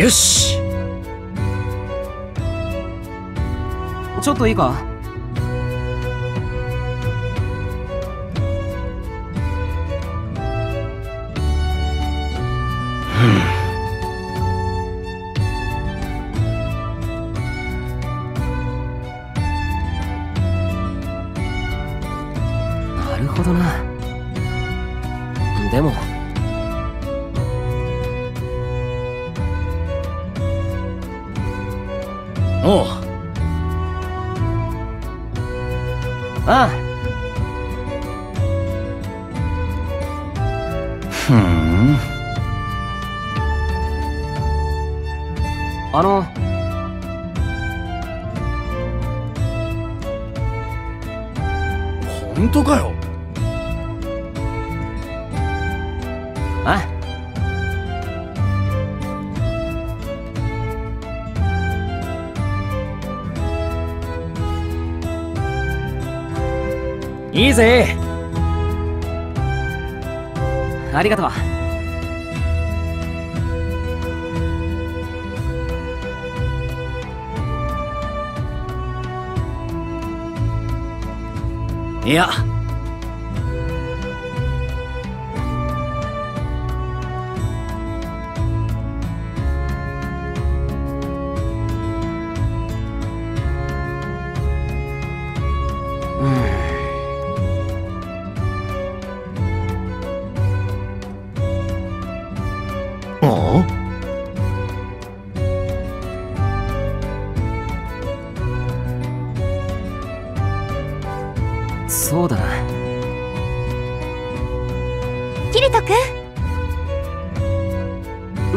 よし。ちょっといいか？なるほどな。でもおう。ああ。ふん。あの。本当かよ。いいぜ。ありがとう。いや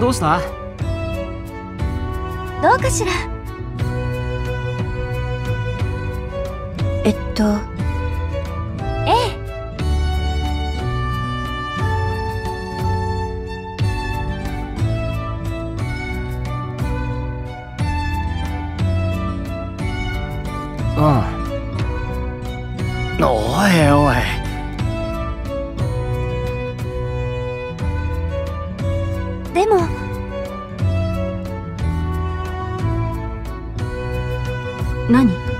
どうした？どうかしら？えっとええ。あおいおい何？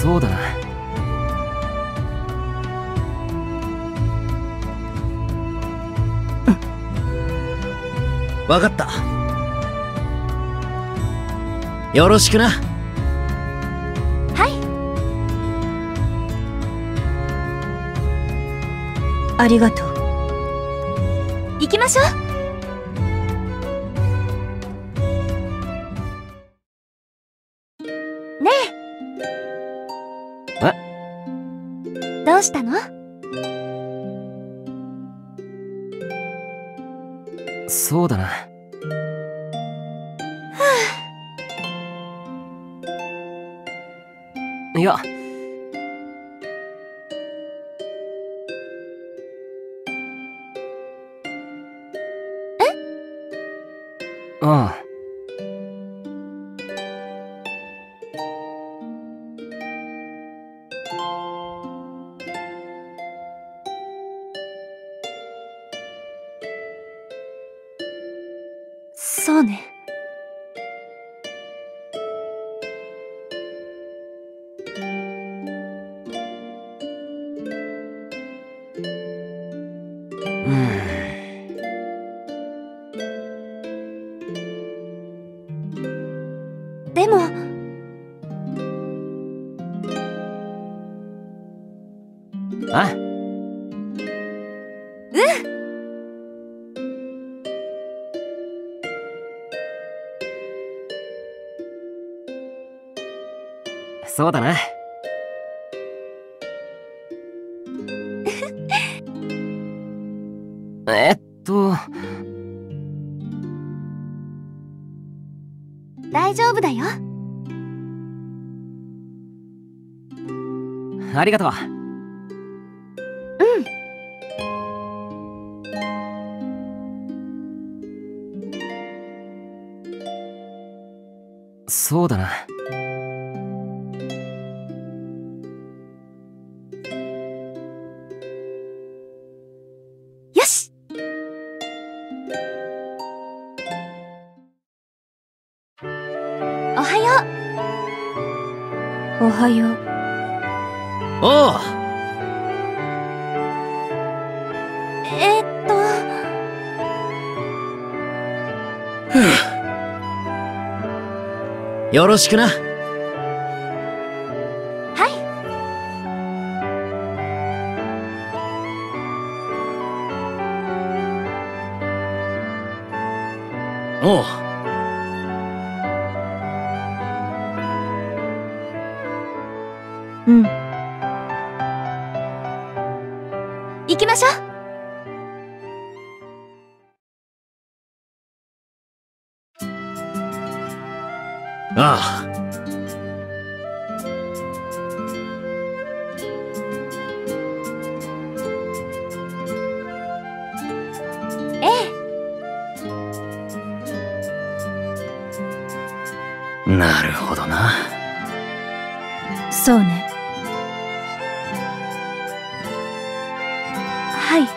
そうだな。わかった。よろしくな。はい。ありがとう。行きましょう。ねえ。うしたの？そうだな。いや、え？ああ。そうね。そうだな。えっと。大丈夫だよ。ありがとう。そうだな。よろしくな。はい。おう。うん。行きましょうなるほどな。そうね。はい。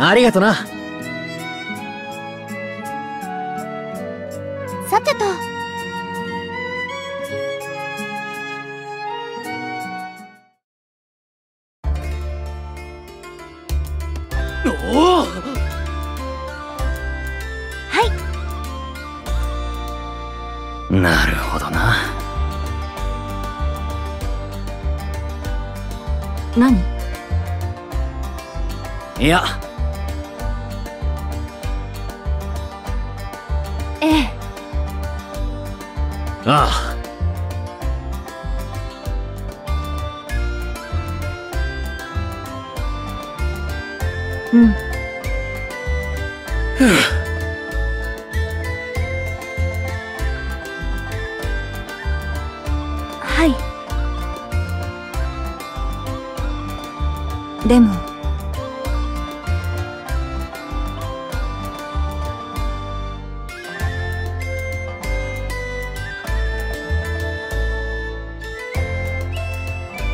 ありがとなはい。なるほどな。何？いや。ええ。ああうん。はい。でも。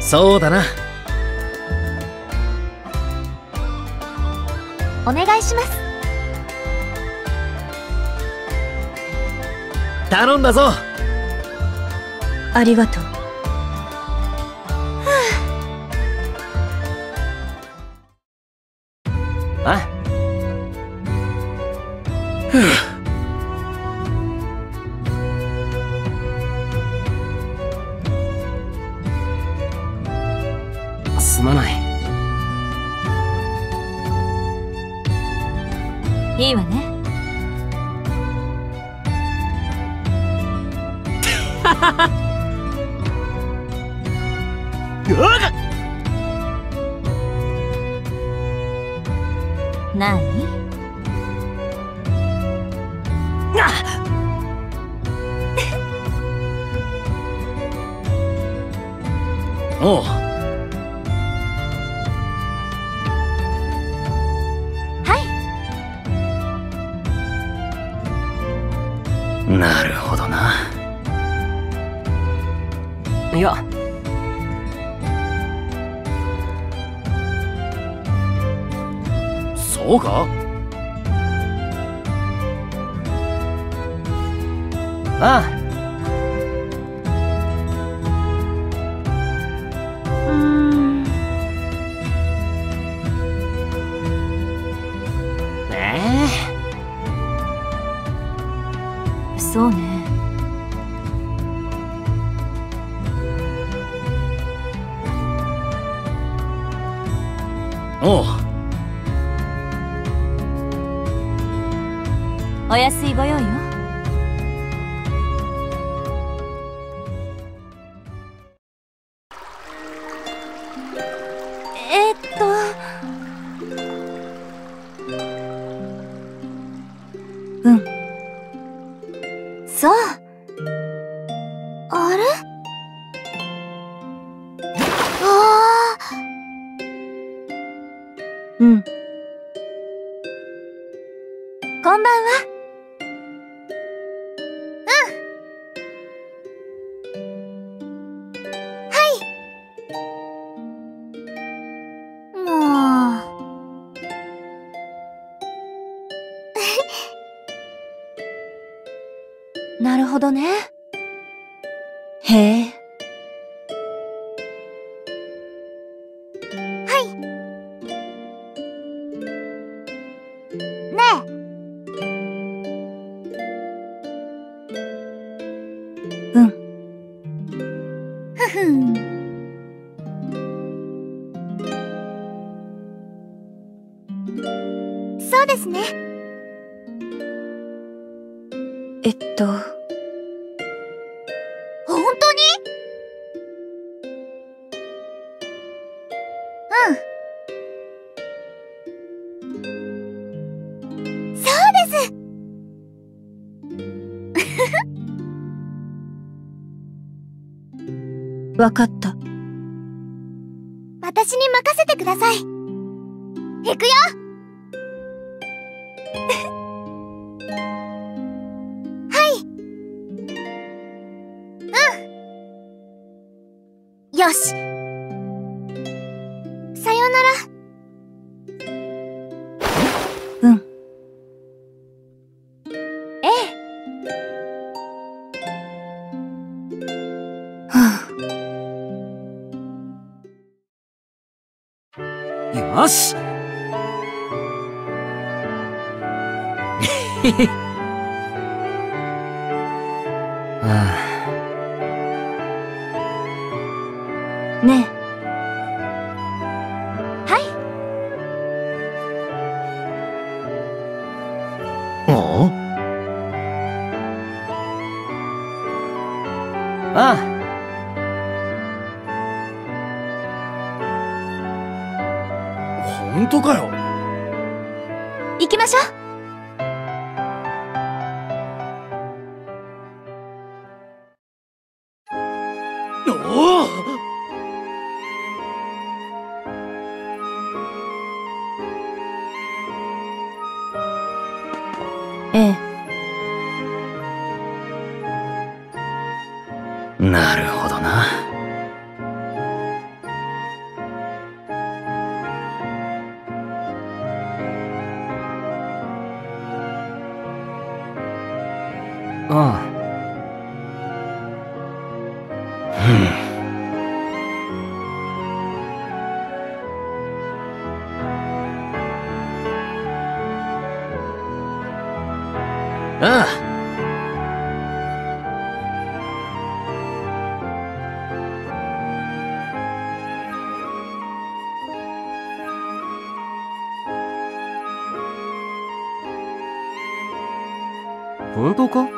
そうだなします。頼んだぞ。ありがとう。あ。すなにおうそうか？ああ、え。そうね。おうお安いご用意ほどね。へえ。ねえ。うん。ふふん。そうですね。えっと分かった。私に任せてください。行くよ。はい。うん。よし。よしあねえ。当かよ？行きましょう。おおええ。なるああ本当か？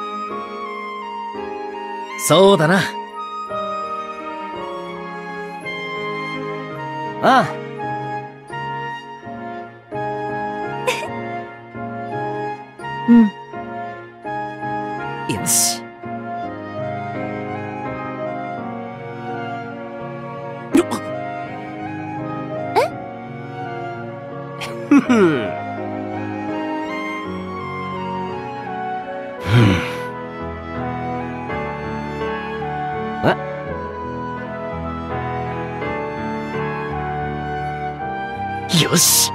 そうだな。ああ。よし。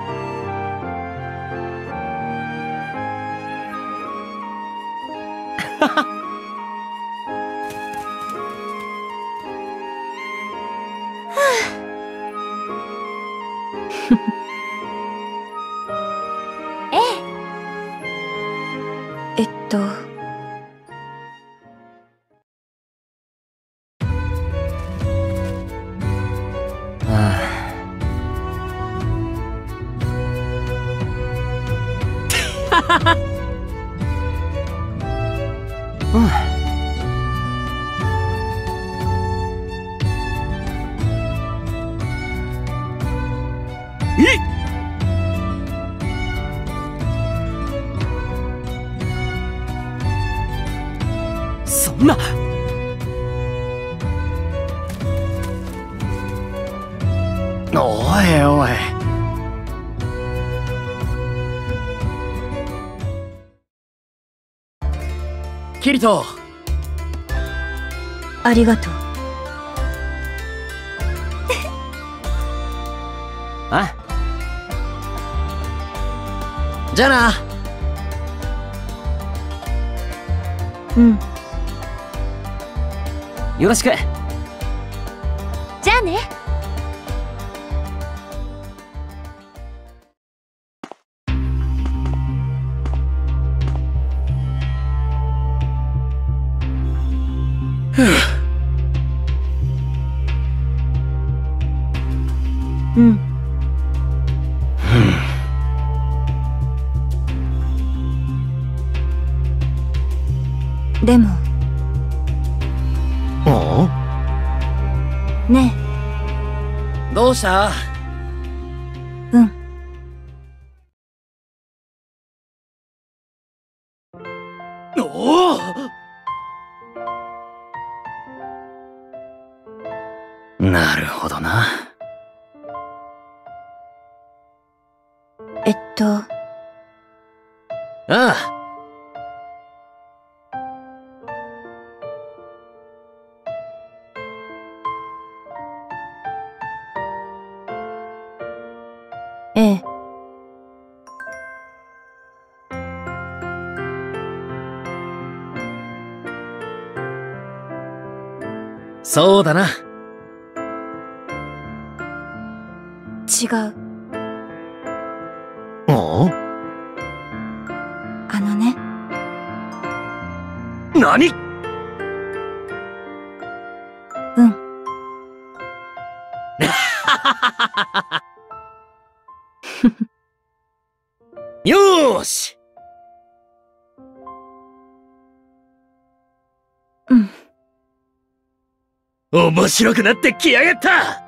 え えっとな。おいおい。キリト。ありがとう。あ。じゃあな。うんよろしく。じゃあね。うどうした？えうん。おおなるほどな。えっと。ああそうだな。違う。おおあのね。何？うん。よーし！うん面白くなってきやがった